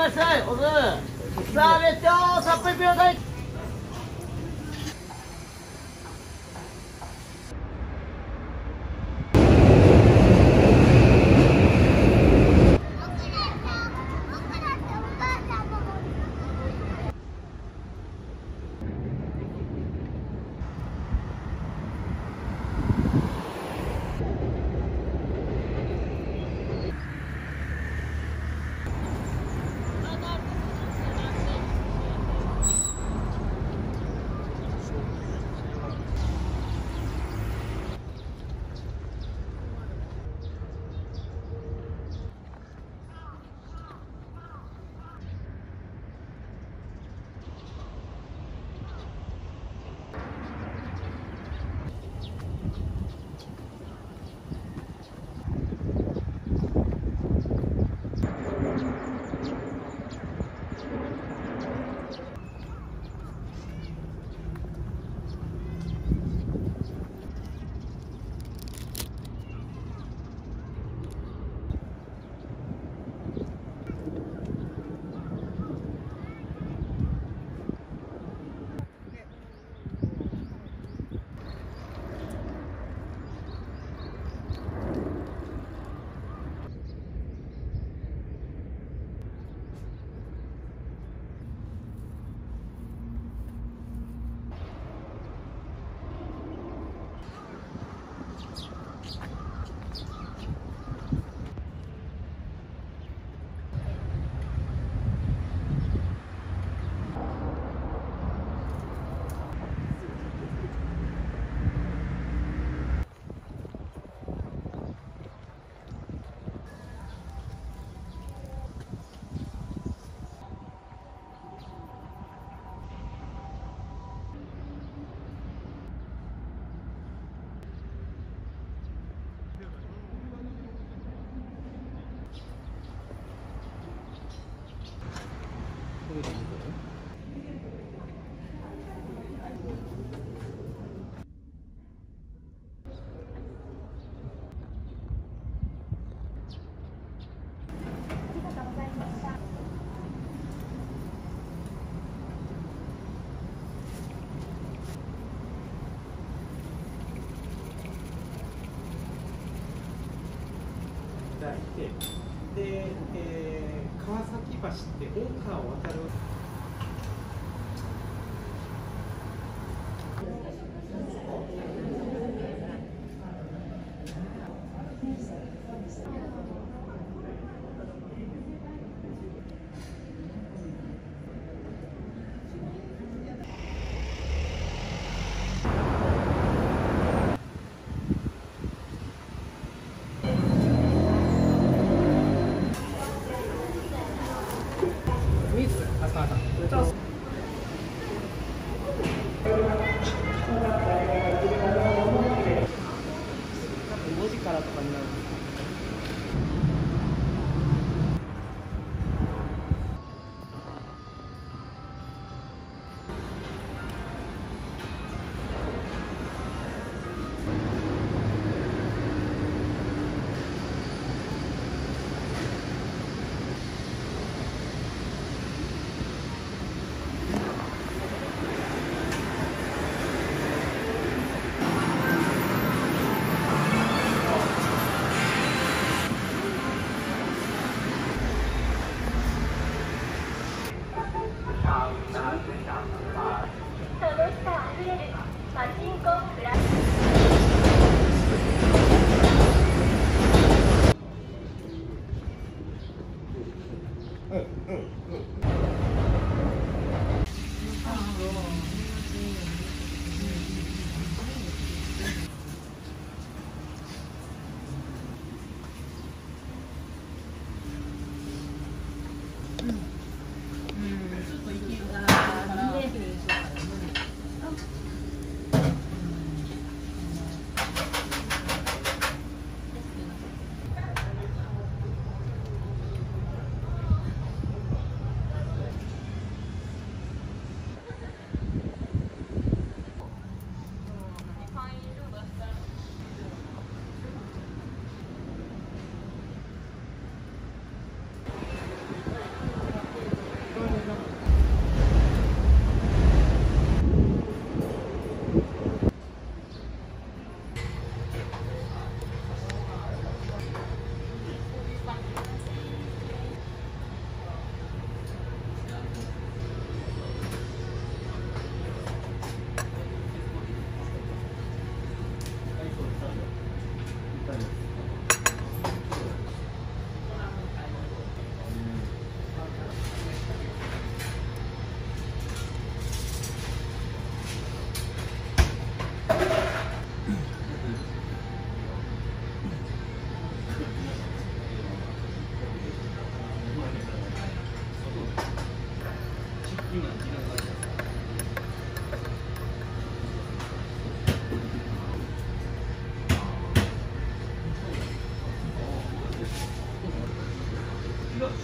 さあ、いらっしゃい、おす。さあ、めっちゃ、さっぷりくださ。い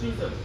is a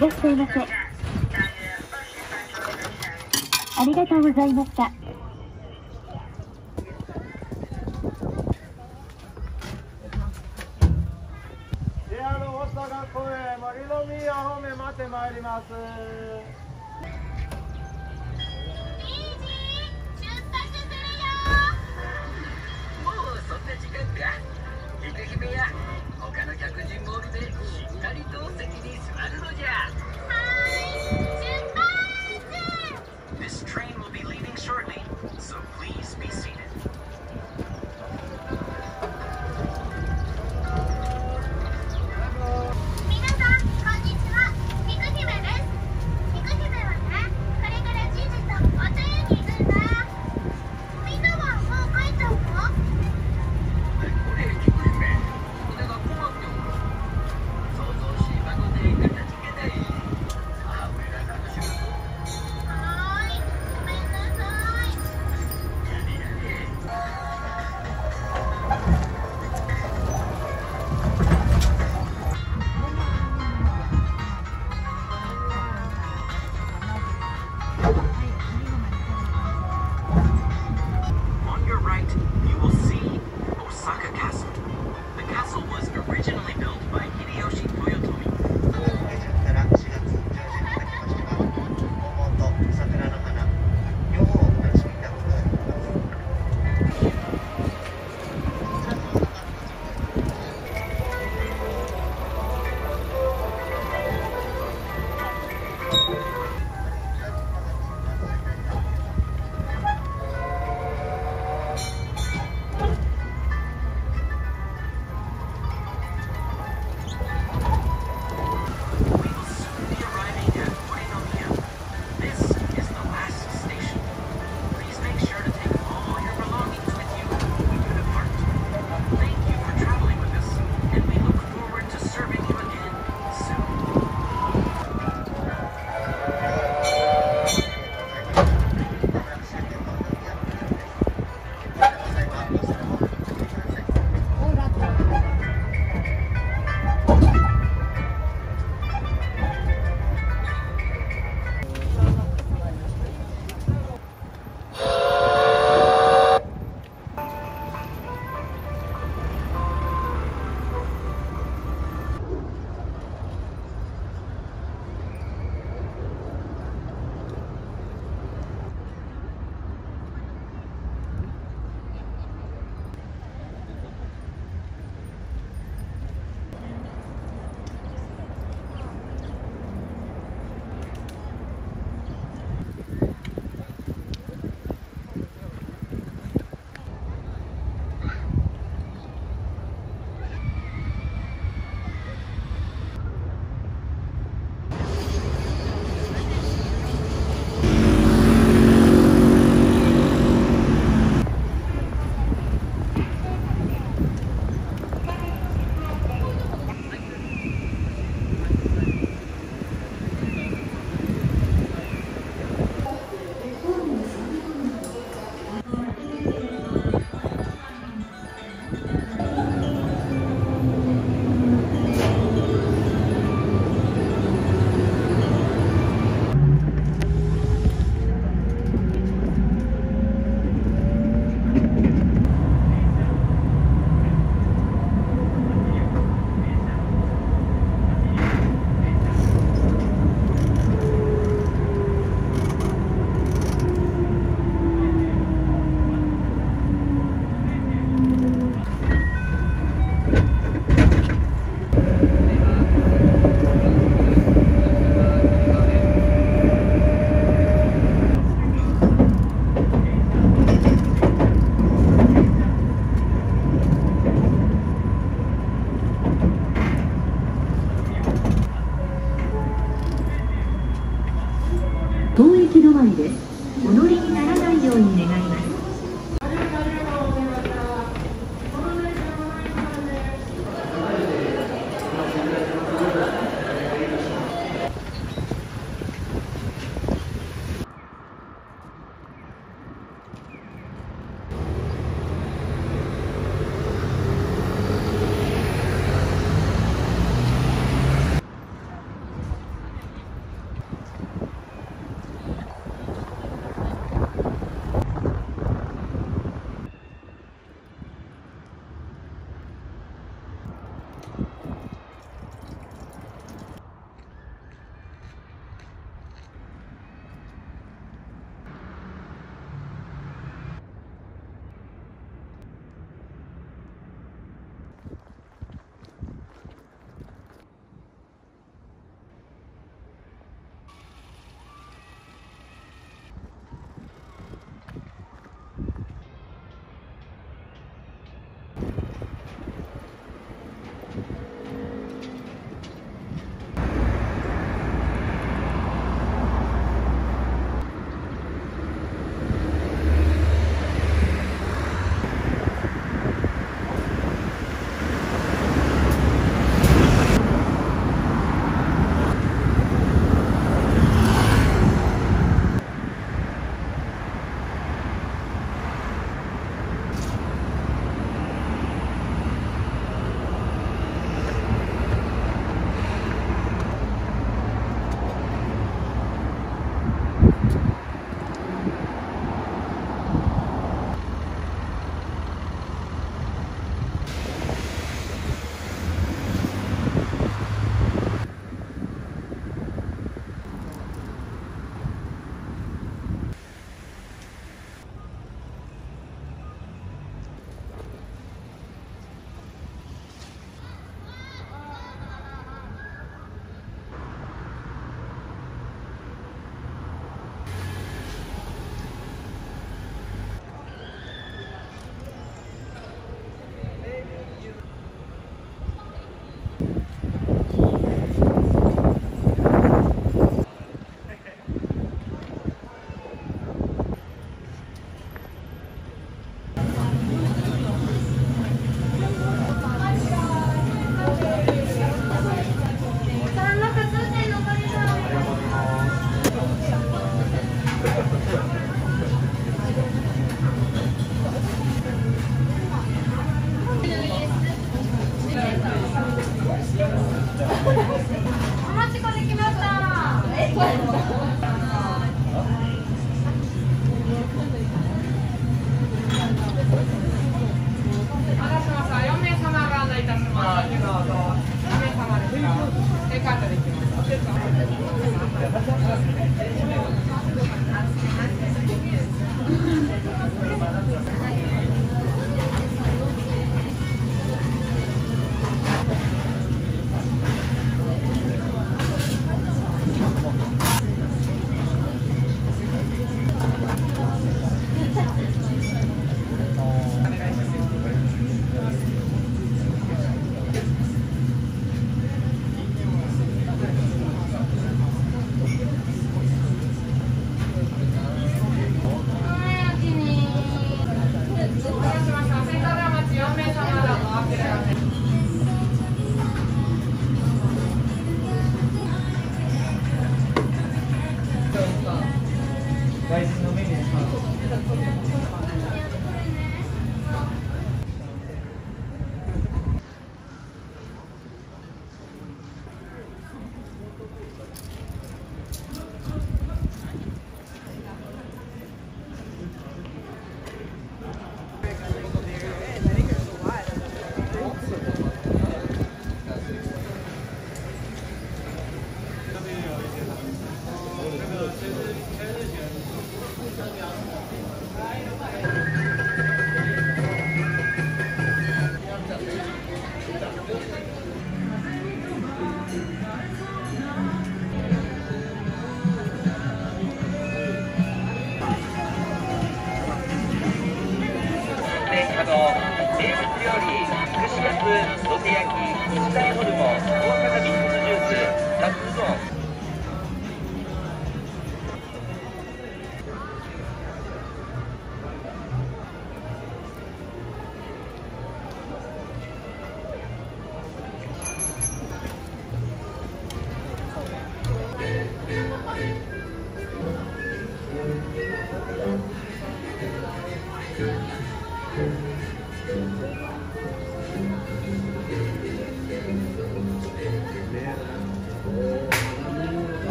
らっしゃいませありがとうございました。名家の名物料理串カツ土手焼き石谷ホルモン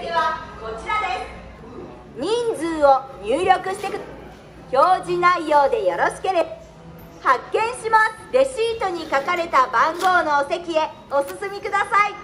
付はこちらです。人数を入力してく表示内容でよろしければ。発見します。レシートに書かれた番号のお席へお進みください。